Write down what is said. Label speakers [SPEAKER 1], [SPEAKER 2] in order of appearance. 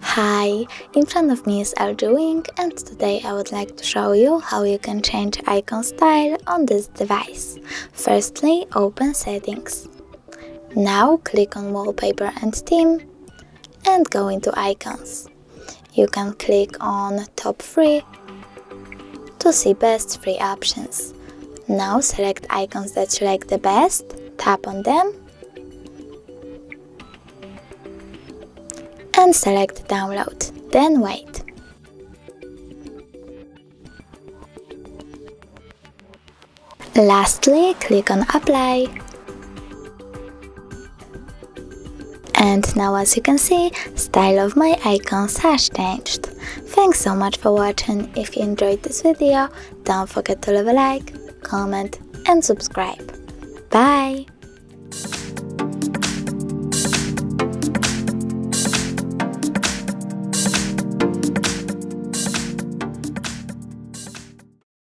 [SPEAKER 1] Hi, in front of me is LG and today I would like to show you how you can change icon style on this device. Firstly, open settings. Now click on wallpaper and theme and go into icons. You can click on top 3 to see best free options. Now select icons that you like the best, tap on them and select download, then wait. Lastly, click on apply. And now as you can see, style of my icons has changed. Thanks so much for watching, if you enjoyed this video, don't forget to leave a like, comment and subscribe. Bye!